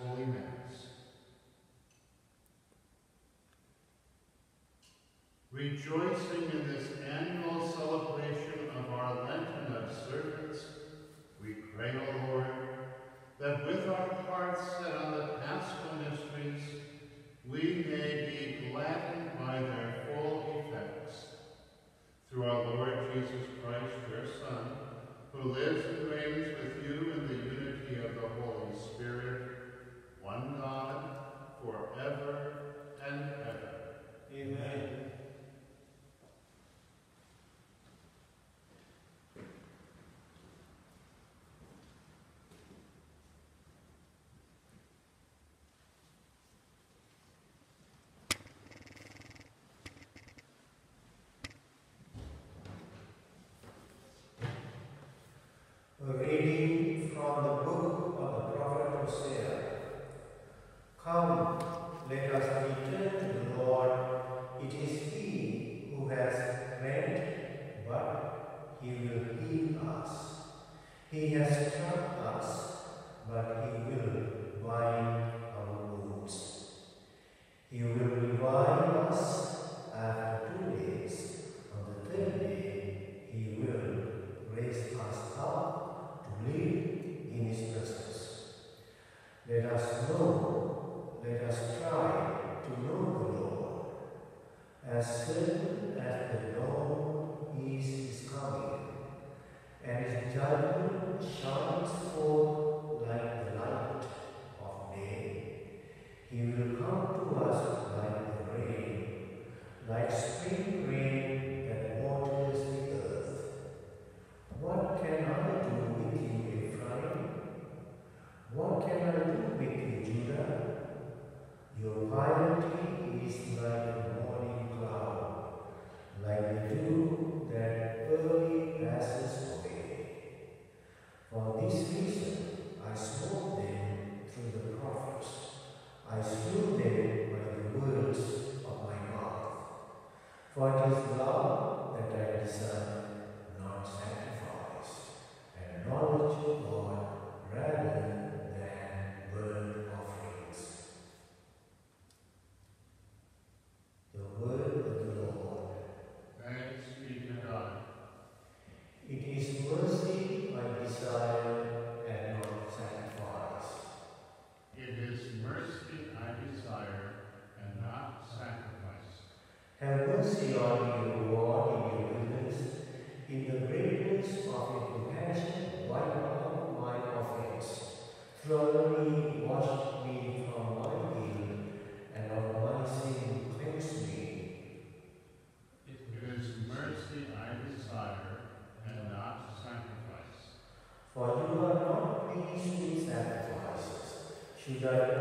Holy Mass. Rejoicing in this annual celebration of our Lenten observance, we pray, O Lord, that with our hearts set on the Paschal mysteries, we may be gladdened by their full effects. Through our Lord Jesus Christ, your Son, who lives and reigns with you in the unity of the Holy Spirit, one God, forever and ever. Amen. let us return to the Lord. It is He who has meant, but He will heal us. He has struck us, but He will bind our wounds. He will Jaya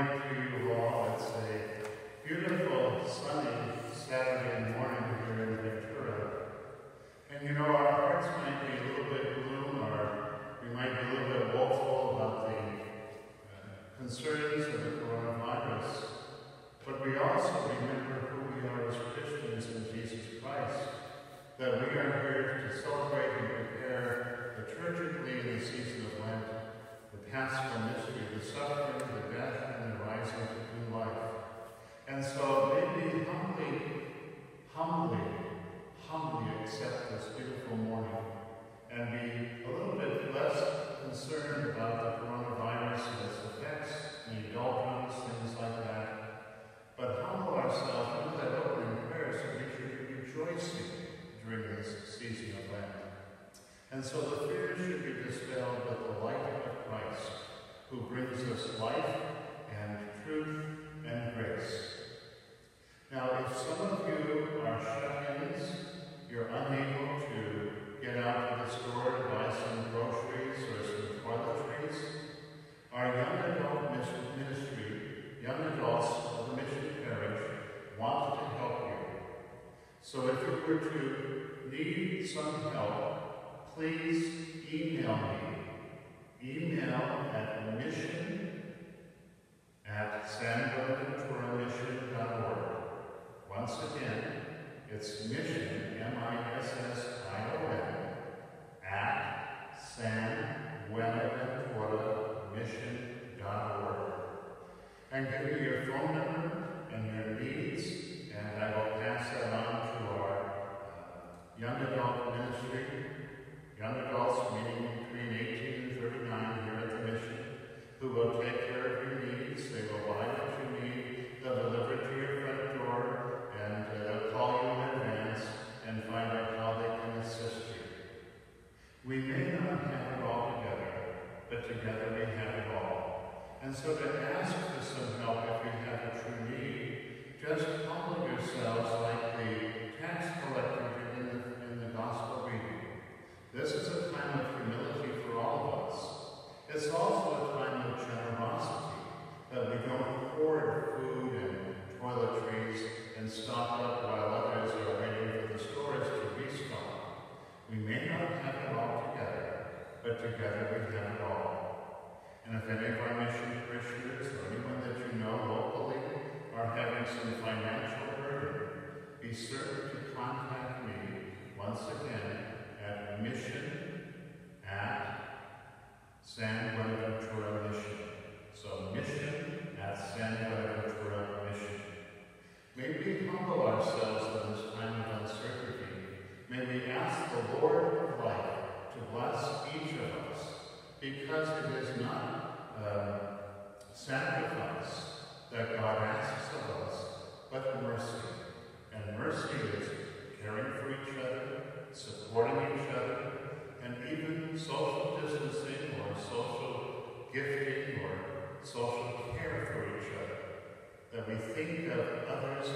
morning to you all. It's a beautiful, sunny Saturday morning here in Ventura. And you know, our hearts might be a little bit gloom or we might be a little bit woeful about the concerns of the coronavirus. But we also remember who we are as Christians in Jesus Christ, that we are here to celebrate and prepare liturgically in the season of Lent, the Paschal stock up while others are waiting for the stores to restock. We may not have it all together, but together we have it all. And if any of our mission parishioners or anyone that you know locally are having some financial burden, be certain to contact me once again at mission at San Buenaventura Mission. So mission at San Juan humble ourselves at this time of uncertainty, may we ask the Lord of life to bless each of us, because it is not uh, sacrifice that God asks of us, but mercy. And mercy is caring for each other, supporting each other, and even social distancing or social gifting or social care for each other. That we think of others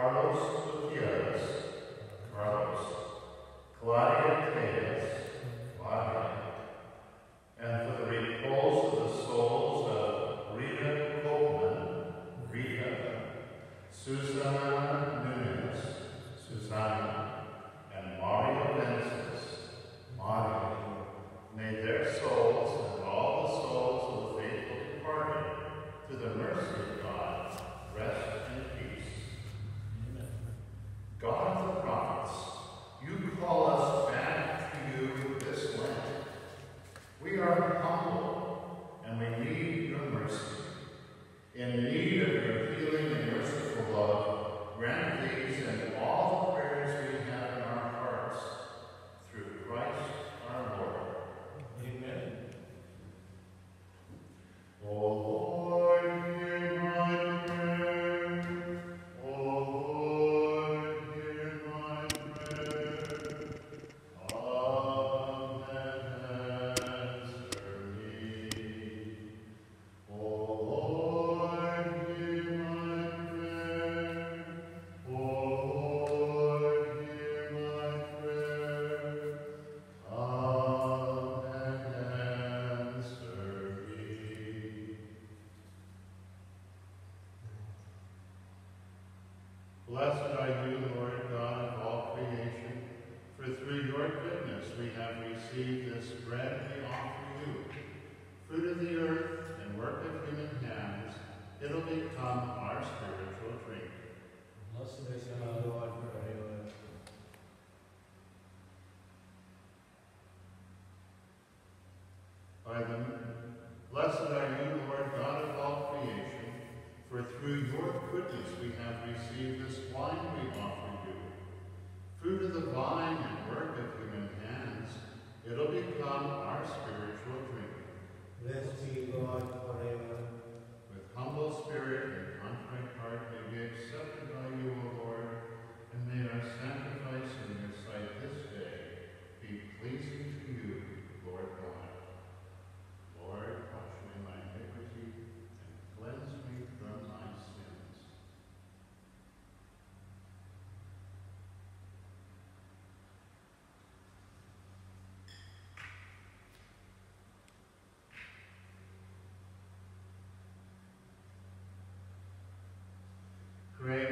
Carlos Gutierrez.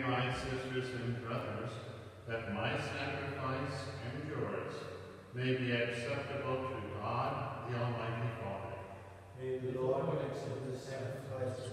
my sisters and brothers, that my sacrifice and yours may be acceptable to God, the Almighty Father. May the Lord accept the sacrifice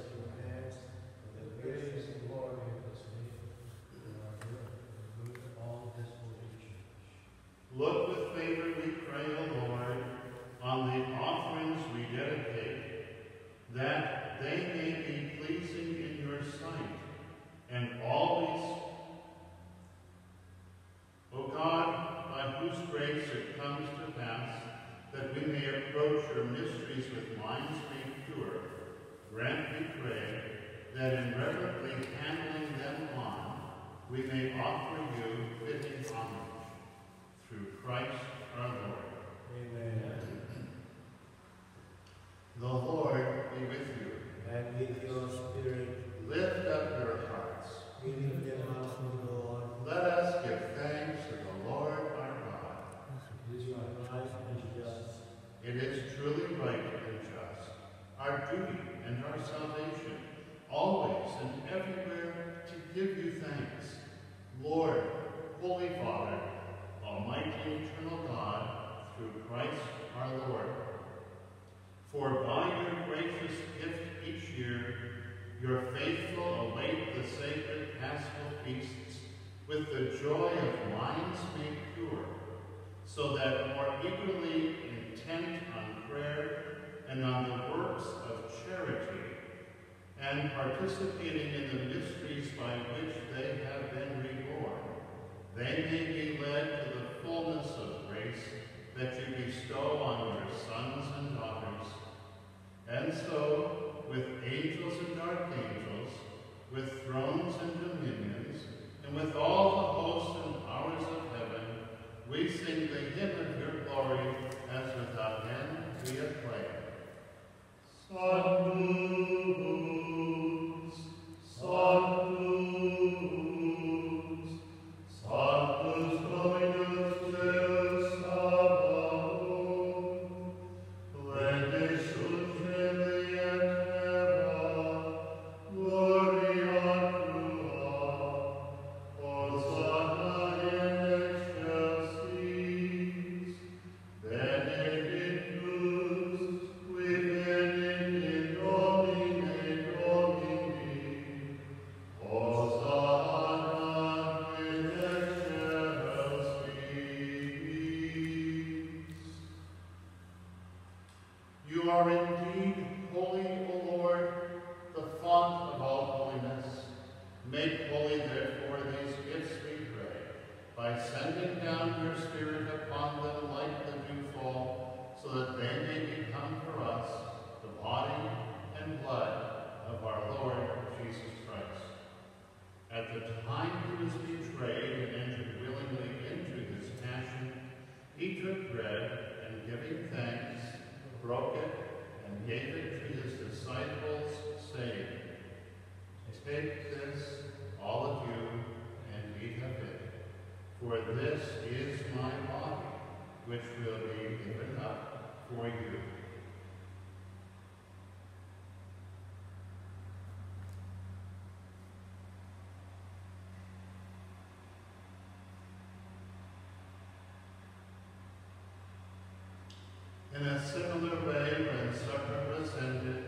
Similar way, when supper was ended,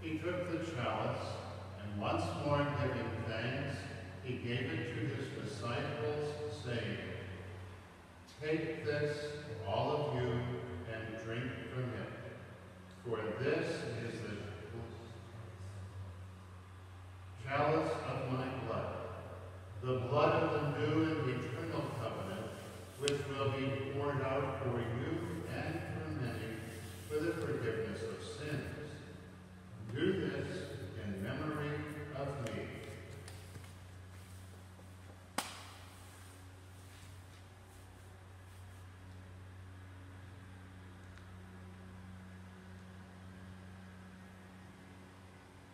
he took the chalice, and once more giving thanks, he gave it to his disciples, saying, Take this, all of you, and drink from it. For this is the chalice of my blood, the blood of the new and eternal covenant, which will be poured out for you and for many for the forgiveness of sins. Do this in memory of me.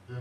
The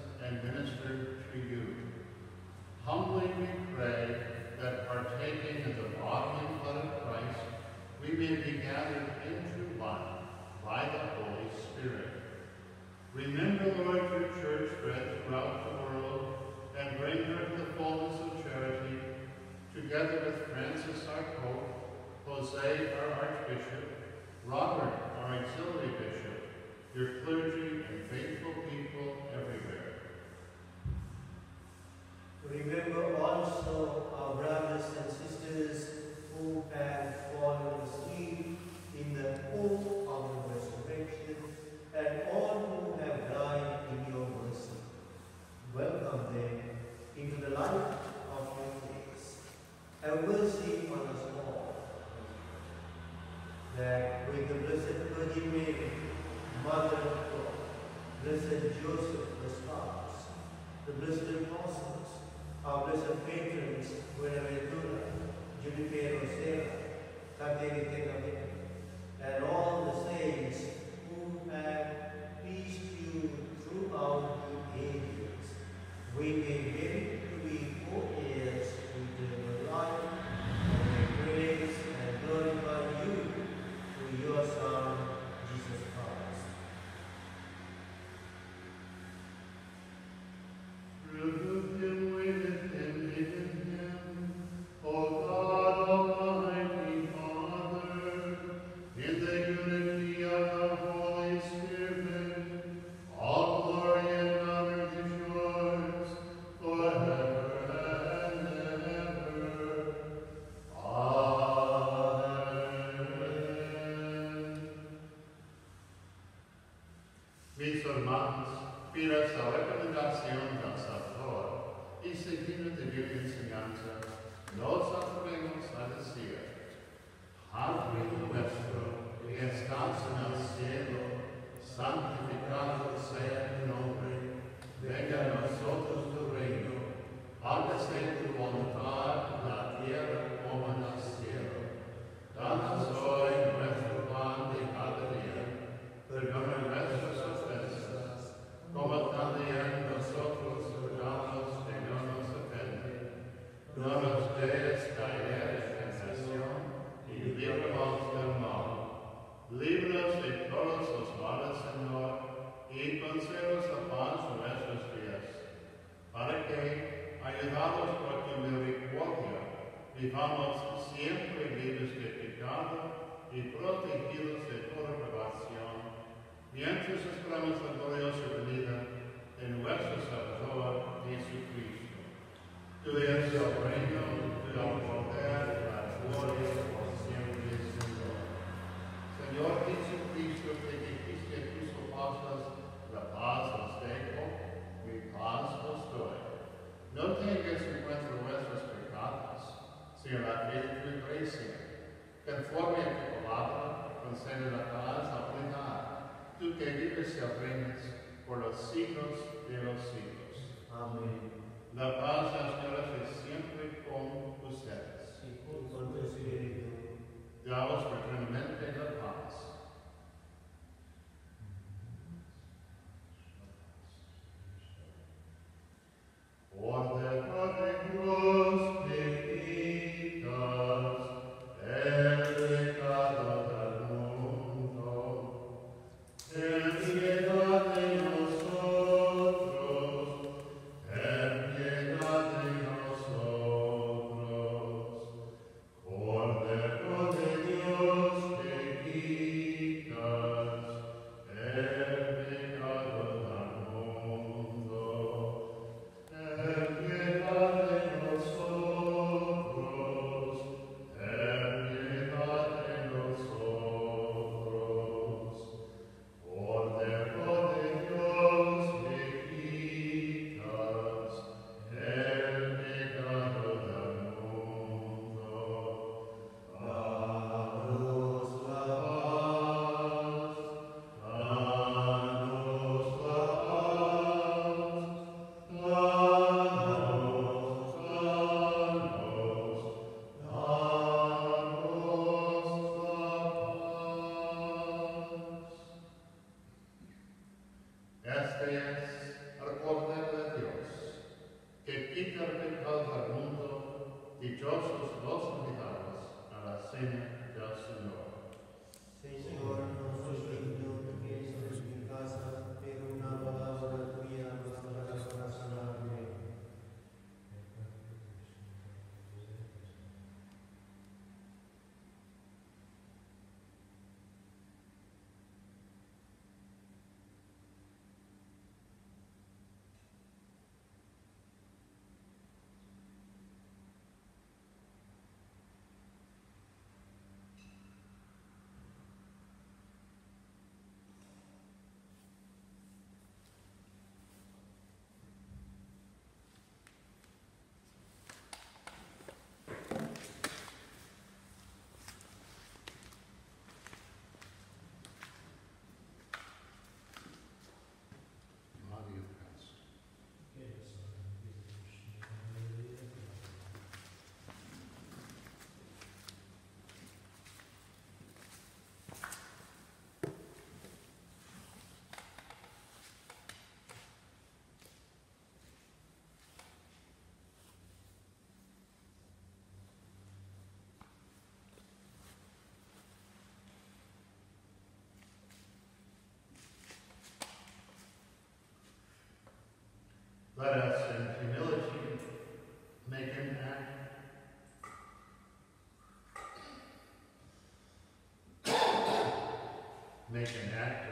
and minister to you. Humbly we pray that partaking of the body and blood of Christ, we may be gathered into one by the Holy Spirit. Remember, Lord, your church spread throughout the world, and bring her to the fullness of charity, together with Francis our Pope, Jose our Archbishop, Robert our Auxiliary Bishop, your clergy and faithful people everywhere. Remember also our brothers and sisters who have fallen asleep in the hope of the resurrection, and all who have died in your mercy. Welcome them into the light of your face. Have mercy on us all, that with the Blessed Virgin Mary, Mother of God, Blessed Joseph, the spouse, the blessed apostles, our blessed patrons, Buenaventura, Junipero Serra, Kateri Tekakwitha, and all the saints who have pleased you throughout the ages, we may merit tú que vives y reinas por los siglos de los siglos. Amén. La paz, Señor, es siempre con ustedes. Y con tu espíritu. Daos fraternalmente la paz. Let us, in humility, make an act. Make an act